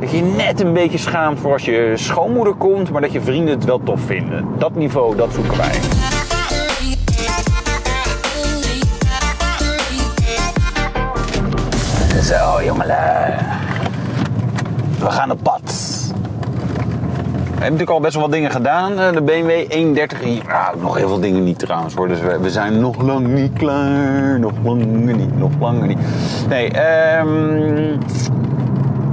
Dat je net een beetje schaamt voor als je schoonmoeder komt, maar dat je vrienden het wel tof vinden. Dat niveau, dat zoeken wij. Zo, jongelui. We gaan op pad. We hebben natuurlijk al best wel wat dingen gedaan. Eh, De BMW 130i. Nou, nog heel veel dingen niet trouwens hoor. Dus we, zijn nog lang niet klaar. Nog langer niet. Nog langer niet. Nee, ehm.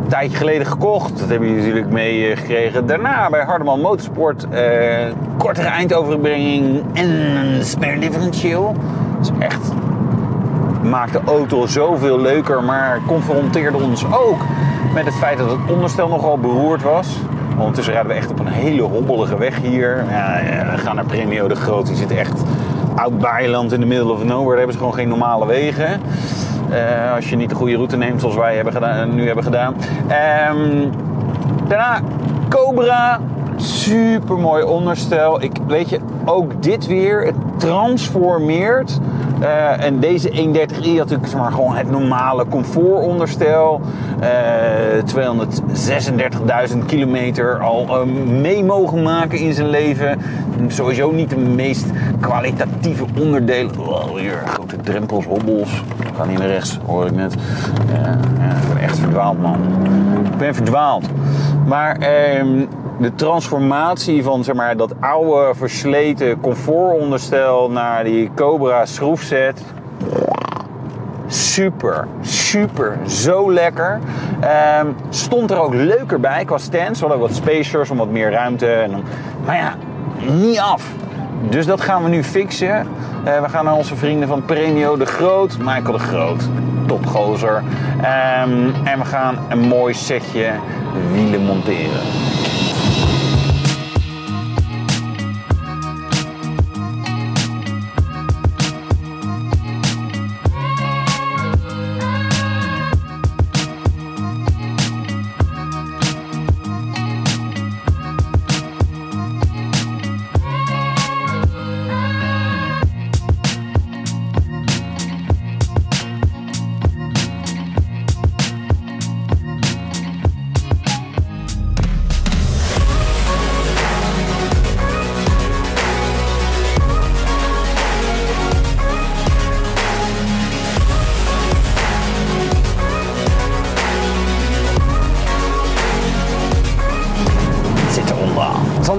Een tijdje geleden gekocht. Dat hebben jullie natuurlijk meegekregen. Daarna bij Hardeman Motorsport. eh, kortere eindoverbrenging en een spare. Dat is echt maakt de auto zoveel leuker, maar confronteerde ons ook met het feit dat het onderstel nogal beroerd was. Ondertussen rijden we echt op een hele hobbelige weg hier. We gaan naar Premio de Groot. Die zit echt oud Bijland in de middle of nowhere. Daar hebben ze gewoon geen normale wegen. Eh, als je niet de goede route neemt zoals wij hebben gedaan, nu hebben gedaan. Ehm, daarna Cobra. Super mooi onderstel. Ik, weet je, ook dit weer. Het transformeert. Eh, en deze 130i had natuurlijk maar, gewoon het normale comfortonderstel. Eh 236.000 kilometer al eh, mee mogen maken in zijn leven. Sowieso niet de meest kwalitatieve onderdelen. Oh, hier, grote drempels, hobbels. Gaan hier naar rechts, hoor ik net. Ik ben echt verdwaald, man. Ik ben verdwaald. Maar ehm, de transformatie van zeg maar, dat oude versleten comfortonderstel naar die Cobra schroefset. Super, super, zo lekker. Ehm, stond er ook leuker bij qua stands. We hadden wat spacers om wat meer ruimte. En maar ja, niet af. Dus dat gaan we nu fixen. Eh, we gaan naar onze vrienden van Premio de Groot. Michael de Groot, topgozer. Ehm, en we gaan een mooi setje wielen monteren.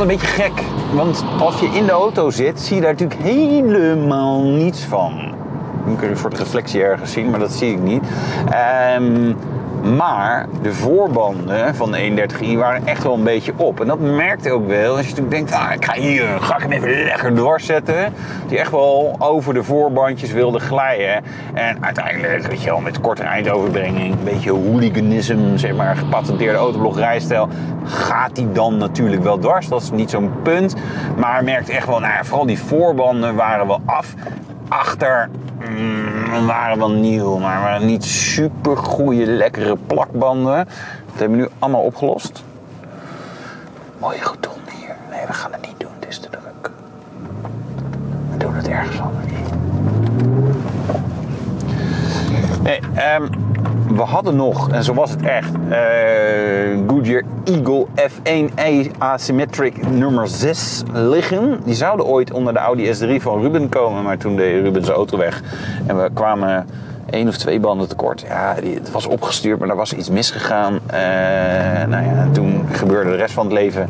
Een beetje gek. Want als je in de auto zit, zie je daar natuurlijk helemaal niets van. Nu kun je een soort reflectie ergens zien, maar dat zie ik niet. Ehm, maar de voorbanden van de 31i waren echt wel een beetje op. En dat merkte ook wel. Als je natuurlijk denkt, ah, ik ga hier, ga ik hem even lekker dwars zetten. Die echt wel over de voorbandjes wilde glijden. En uiteindelijk, weet je wel, met korte eindoverbrenging, een beetje hooliganisme, zeg maar, gepatenteerde autoblog rijstijl, gaat die dan natuurlijk wel dwars. Dat is niet zo'n punt. Maar merkte echt wel, nou ja, vooral die voorbanden waren wel af. Achter mm, waren wel nieuw, maar waren niet super goede, lekkere plakbanden. Dat hebben we nu allemaal opgelost. Mooie goed doen hier. Nee, we gaan het niet doen, het is te druk. We doen het ergens anders. Nee, ehm, we hadden nog, en zo was het echt, eh, Goodyear Eagle F1 Asymmetric nummer 6 liggen. Die zouden ooit onder de Audi S3 van Ruben komen, maar toen deed Ruben zijn auto weg. En we kwamen één of twee banden tekort. Ja, het was opgestuurd, maar er was iets misgegaan. Eh, nou ja, en toen gebeurde de rest van het leven.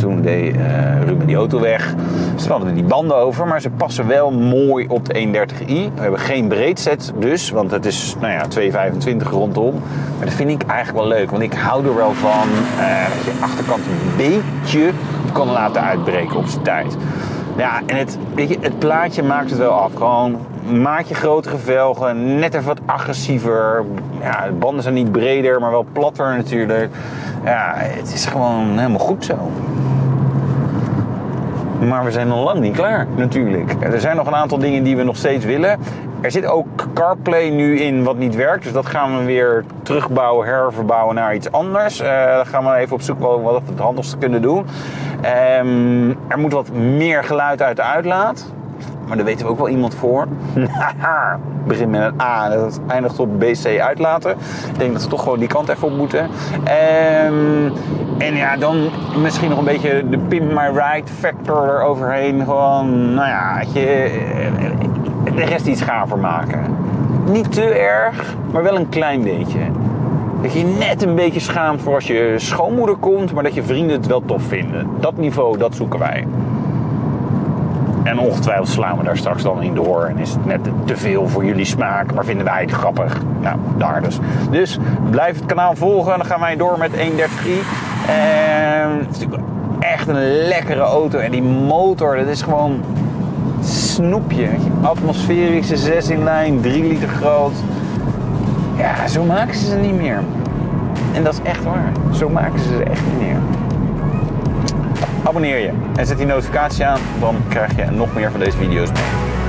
Toen deed eh, Ruben die auto weg. Toen hadden we die banden over, maar ze passen wel mooi op de 130i. We hebben geen breedset dus, want het is nou ja, 225 rondom. Maar dat vind ik eigenlijk wel leuk, want ik hou er wel van eh, dat je achterkant een beetje kan laten uitbreken op zijn tijd. Ja, en het, het plaatje maakt het wel af. Gewoon maak je grotere velgen, net even wat agressiever. Ja, de banden zijn niet breder, maar wel platter natuurlijk. Ja, het is gewoon helemaal goed zo. Maar we zijn nog lang niet klaar, natuurlijk. Er zijn nog een aantal dingen die we nog steeds willen. Er zit ook CarPlay nu in wat niet werkt. Dus dat gaan we weer terugbouwen, herverbouwen naar iets anders. Eh daar gaan we even op zoek wat we het handigst kunnen doen. Ehm, er moet wat meer geluid uit de uitlaat. Maar daar weten we ook wel iemand voor. Begin met een A en dat eindigt op BC uitlaten. Ik denk dat we toch gewoon die kant even op moeten. Ehm, en ja, dan misschien nog een beetje de pimp my ride factor eroverheen. Gewoon, nou ja, dat je eh, de rest iets gaver maken. Niet te erg, maar wel een klein beetje. Dat je net een beetje schaamt voor als je schoonmoeder komt, maar dat je vrienden het wel tof vinden. Dat niveau, dat zoeken wij. En ongetwijfeld slaan we daar straks dan in door. En is het net te veel voor jullie smaak, maar vinden wij het grappig. Nou, daar dus. Dus blijf het kanaal volgen. Dan gaan wij door met 133. En het is natuurlijk echt een lekkere auto. En die motor, dat is gewoon snoepje. Atmosferische 6 in lijn, 3 liter groot. Ja, zo maken ze ze niet meer. En dat is echt waar. Zo maken ze ze echt niet meer. Abonneer je en zet die notificatie aan, dan krijg je nog meer van deze video's mee.